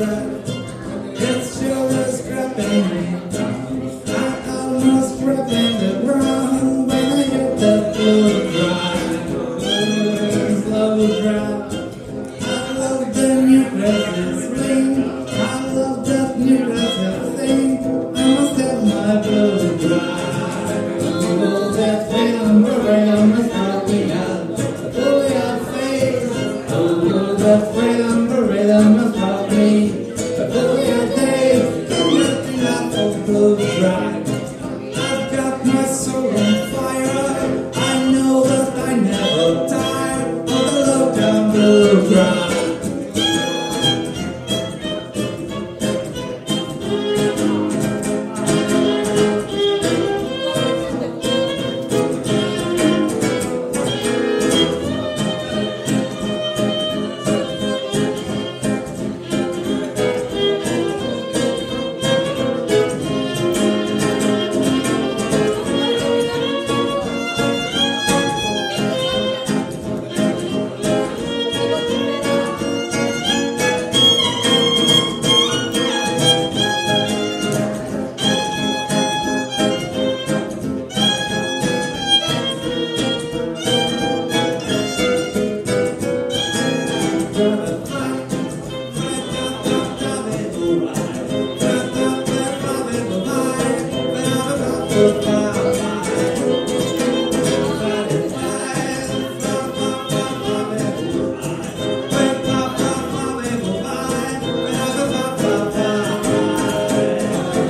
that